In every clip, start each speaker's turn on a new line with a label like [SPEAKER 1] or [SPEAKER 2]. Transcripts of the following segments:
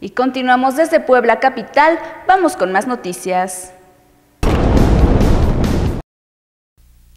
[SPEAKER 1] Y continuamos desde Puebla Capital. Vamos con más noticias.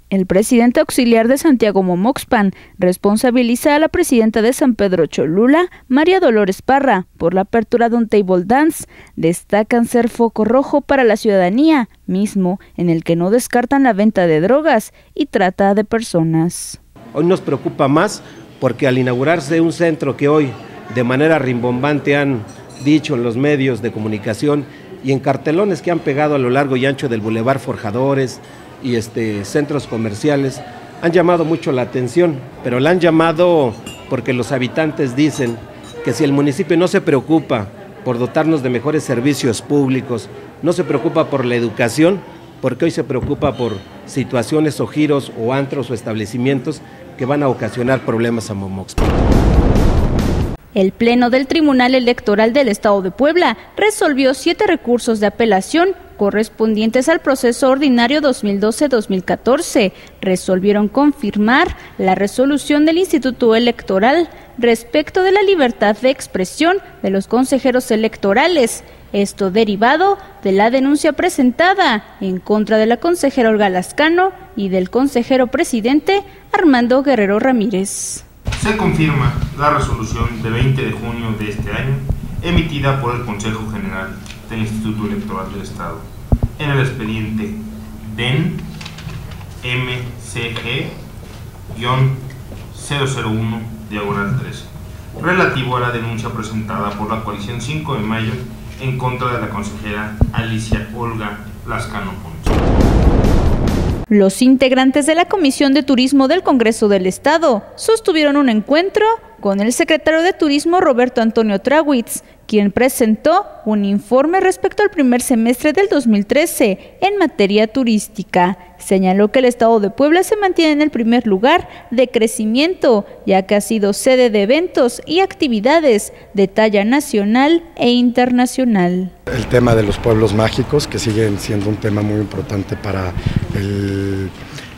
[SPEAKER 1] El presidente auxiliar de Santiago Momoxpan responsabiliza a la presidenta de San Pedro Cholula, María Dolores Parra, por la apertura de un table dance. Destacan ser foco rojo para la ciudadanía, mismo en el que no descartan la venta de drogas y trata de personas.
[SPEAKER 2] Hoy nos preocupa más porque al inaugurarse un centro que hoy de manera rimbombante han dicho en los medios de comunicación y en cartelones que han pegado a lo largo y ancho del Boulevard Forjadores y este, centros comerciales, han llamado mucho la atención, pero la han llamado porque los habitantes dicen que si el municipio no se preocupa por dotarnos de mejores servicios públicos, no se preocupa por la educación, porque hoy se preocupa por situaciones o giros o antros o establecimientos que van a ocasionar problemas a Momox.
[SPEAKER 1] El Pleno del Tribunal Electoral del Estado de Puebla resolvió siete recursos de apelación correspondientes al proceso ordinario 2012-2014. Resolvieron confirmar la resolución del Instituto Electoral respecto de la libertad de expresión de los consejeros electorales. Esto derivado de la denuncia presentada en contra de la consejera Olga Lascano y del consejero presidente Armando Guerrero Ramírez
[SPEAKER 3] se confirma la resolución de 20 de junio de este año emitida por el Consejo General del Instituto Electoral del Estado. En el expediente DEN MCG-001 diagonal 13 relativo a la denuncia presentada por la coalición 5 de mayo en contra de la consejera Alicia Olga Lascano
[SPEAKER 1] los integrantes de la Comisión de Turismo del Congreso del Estado sostuvieron un encuentro con el secretario de Turismo Roberto Antonio Trawitz, quien presentó un informe respecto al primer semestre del 2013 en materia turística. Señaló que el Estado de Puebla se mantiene en el primer lugar de crecimiento, ya que ha sido sede de eventos y actividades de talla nacional e internacional.
[SPEAKER 4] El tema de los pueblos mágicos, que siguen siendo un tema muy importante para el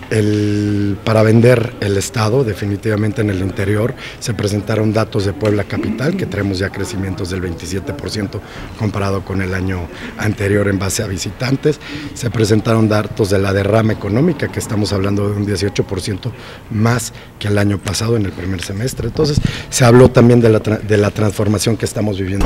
[SPEAKER 4] el, para vender el Estado, definitivamente en el interior. Se presentaron datos de Puebla Capital, que tenemos ya crecimientos del 27% comparado con el año anterior en base a visitantes. Se presentaron datos de la derrama económica, que estamos hablando de un 18% más que el año pasado en el primer semestre. Entonces, se habló también de la, de la transformación que estamos viviendo.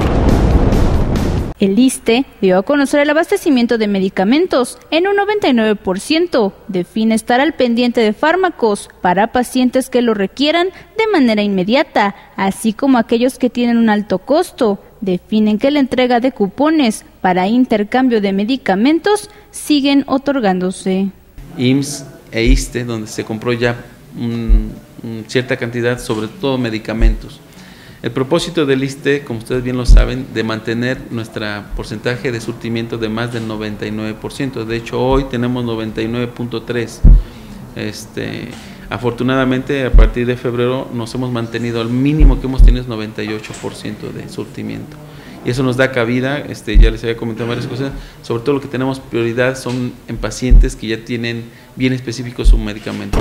[SPEAKER 1] El ISTE dio a conocer el abastecimiento de medicamentos en un 99%. Define estar al pendiente de fármacos para pacientes que lo requieran de manera inmediata, así como aquellos que tienen un alto costo. Definen que la entrega de cupones para intercambio de medicamentos siguen otorgándose.
[SPEAKER 5] IMSS e ISTE, donde se compró ya cierta cantidad, sobre todo medicamentos el propósito del ISTE, como ustedes bien lo saben, de mantener nuestro porcentaje de surtimiento de más del 99%. De hecho, hoy tenemos 99.3%. Este, afortunadamente, a partir de febrero nos hemos mantenido al mínimo que hemos tenido es 98% de surtimiento. Y eso nos da cabida, este, ya les había comentado varias cosas, sobre todo lo que tenemos prioridad son en pacientes que ya tienen bien específico su medicamento.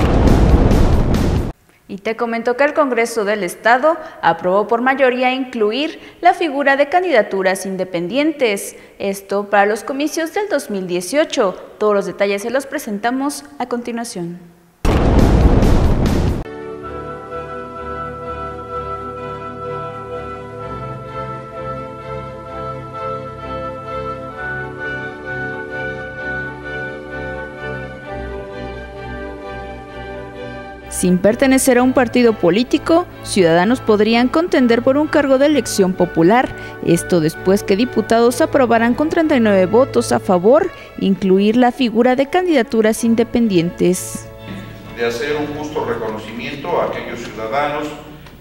[SPEAKER 1] Y te comento que el Congreso del Estado aprobó por mayoría incluir la figura de candidaturas independientes, esto para los comicios del 2018. Todos los detalles se los presentamos a continuación. Sin pertenecer a un partido político, ciudadanos podrían contender por un cargo de elección popular, esto después que diputados aprobaran con 39 votos a favor incluir la figura de candidaturas independientes.
[SPEAKER 6] De hacer un justo reconocimiento a aquellos ciudadanos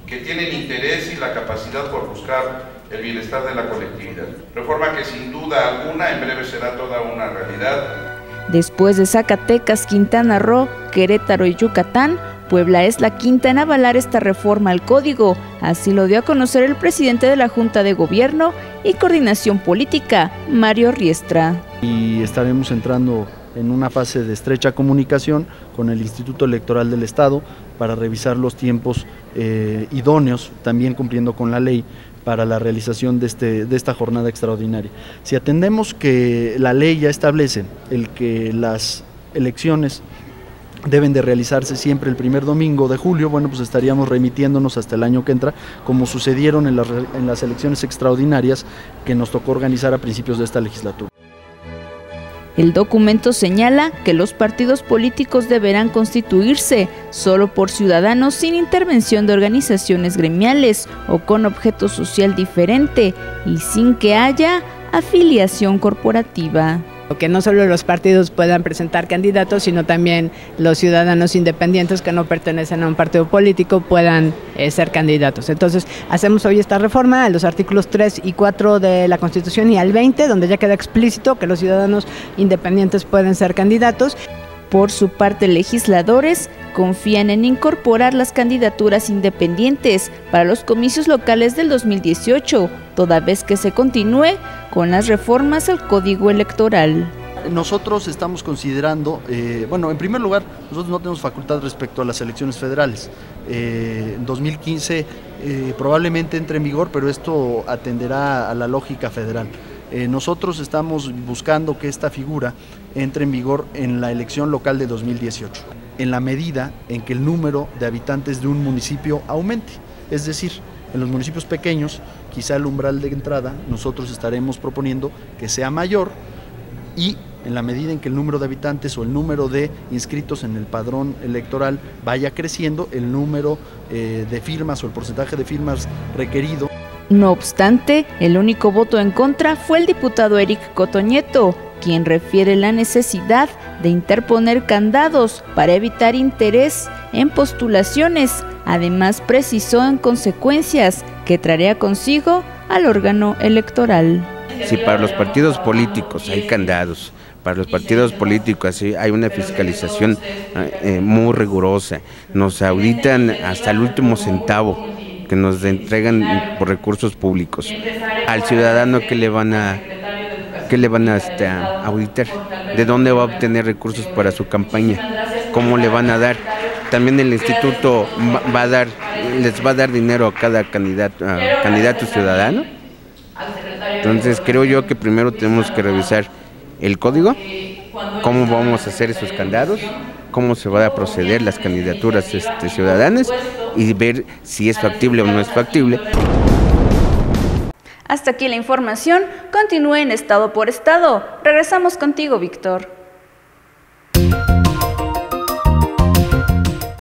[SPEAKER 6] que tienen interés y la capacidad por buscar el bienestar de la colectividad. Reforma que sin duda alguna en breve será toda una realidad.
[SPEAKER 1] Después de Zacatecas, Quintana Roo, Querétaro y Yucatán, Puebla es la quinta en avalar esta reforma al código, así lo dio a conocer el presidente de la Junta de Gobierno y Coordinación Política, Mario Riestra.
[SPEAKER 7] Y estaremos entrando en una fase de estrecha comunicación con el Instituto Electoral del Estado para revisar los tiempos eh, idóneos, también cumpliendo con la ley para la realización de, este, de esta jornada extraordinaria. Si atendemos que la ley ya establece el que las elecciones deben de realizarse siempre el primer domingo de julio, bueno, pues estaríamos remitiéndonos hasta el año que entra, como sucedieron en las, en las elecciones extraordinarias que nos tocó organizar a principios de esta legislatura.
[SPEAKER 1] El documento señala que los partidos políticos deberán constituirse solo por ciudadanos sin intervención de organizaciones gremiales o con objeto social diferente y sin que haya afiliación corporativa
[SPEAKER 8] que no solo los partidos puedan presentar candidatos, sino también los ciudadanos independientes que no pertenecen a un partido político puedan eh, ser candidatos. Entonces, hacemos hoy esta reforma a los artículos 3 y 4 de la Constitución y al 20, donde ya queda explícito que los ciudadanos independientes pueden ser candidatos.
[SPEAKER 1] Por su parte, legisladores confían en incorporar las candidaturas independientes para los comicios locales del 2018, toda vez que se continúe con las reformas al Código Electoral.
[SPEAKER 7] Nosotros estamos considerando, eh, bueno, en primer lugar, nosotros no tenemos facultad respecto a las elecciones federales. Eh, en 2015 eh, probablemente entre en vigor, pero esto atenderá a la lógica federal. Nosotros estamos buscando que esta figura entre en vigor en la elección local de 2018, en la medida en que el número de habitantes de un municipio aumente. Es decir, en los municipios pequeños, quizá el umbral de entrada, nosotros estaremos proponiendo que sea mayor y en la medida en que el número de habitantes o el número de inscritos en el padrón electoral vaya creciendo, el número eh, de firmas o el porcentaje de firmas requerido.
[SPEAKER 1] No obstante, el único voto en contra fue el diputado Eric Cotoñeto, quien refiere la necesidad de interponer candados para evitar interés en postulaciones. Además, precisó en consecuencias que traería consigo al órgano electoral.
[SPEAKER 9] Si para los partidos políticos hay candados, para los partidos políticos hay una fiscalización eh, eh, muy rigurosa, nos auditan hasta el último centavo que nos entregan por recursos públicos. Al ciudadano que le van a ¿Qué le van este, a, auditar? ¿De dónde va a obtener recursos para su campaña? ¿Cómo le van a dar? También el instituto va a dar, les va a dar dinero a cada candidato, candidato ciudadano. Entonces creo yo que primero tenemos que revisar el código, cómo vamos a hacer esos candados, cómo se va a proceder las candidaturas este, ciudadanas y ver si es factible o no es factible.
[SPEAKER 1] Hasta aquí la información. Continúe en estado por estado. Regresamos contigo, Víctor.